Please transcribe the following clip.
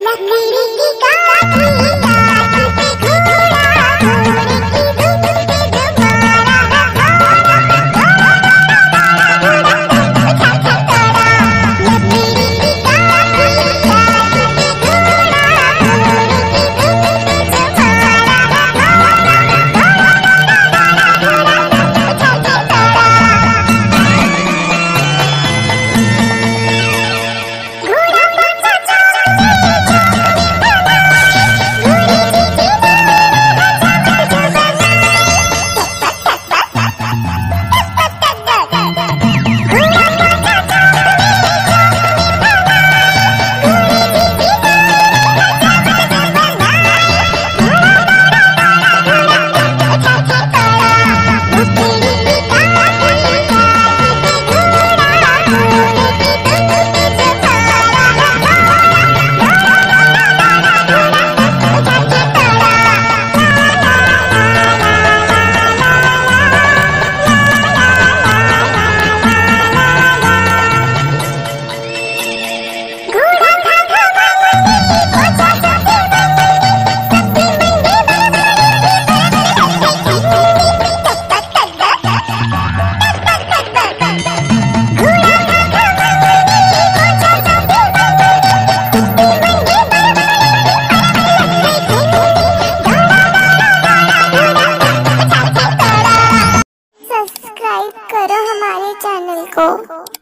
Let me. हमारे channel को